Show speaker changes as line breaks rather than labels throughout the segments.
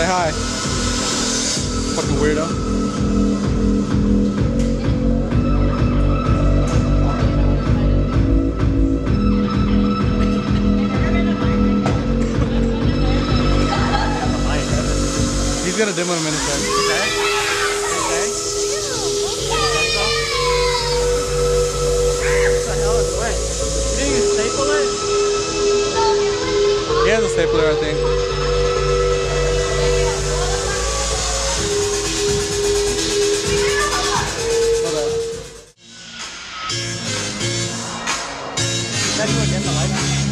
Say hi. Fucking weirdo. He's gonna demo in a minute. He has a stapler, I think. 来给我钱打完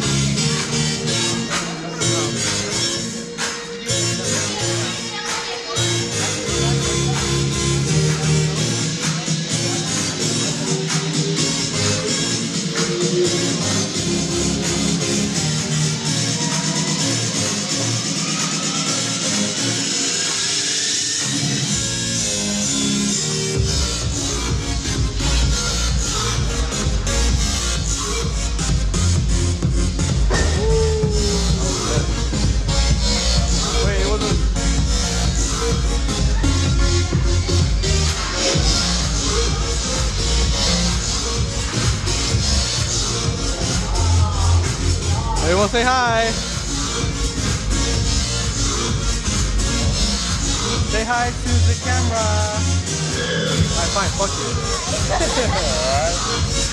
Everyone say hi. Say hi to the camera. Alright, fine, fuck you. Alright.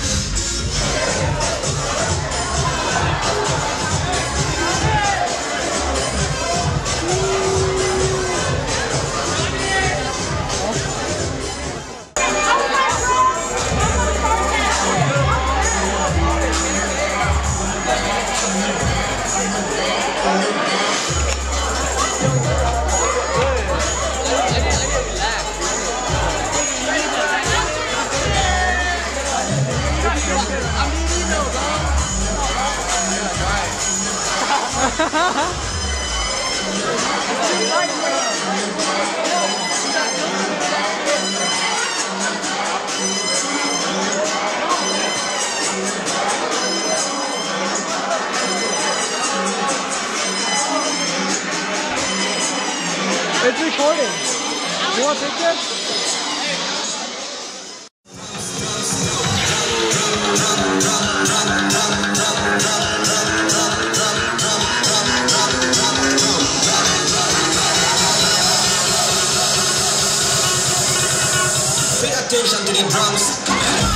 It's recording. You want pictures?
Pay attention to the drums.